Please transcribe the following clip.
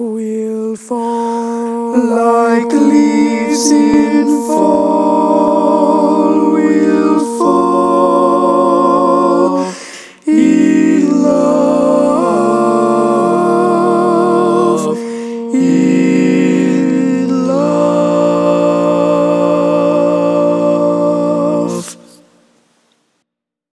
will fall. Like leaves in fall will fall. In love in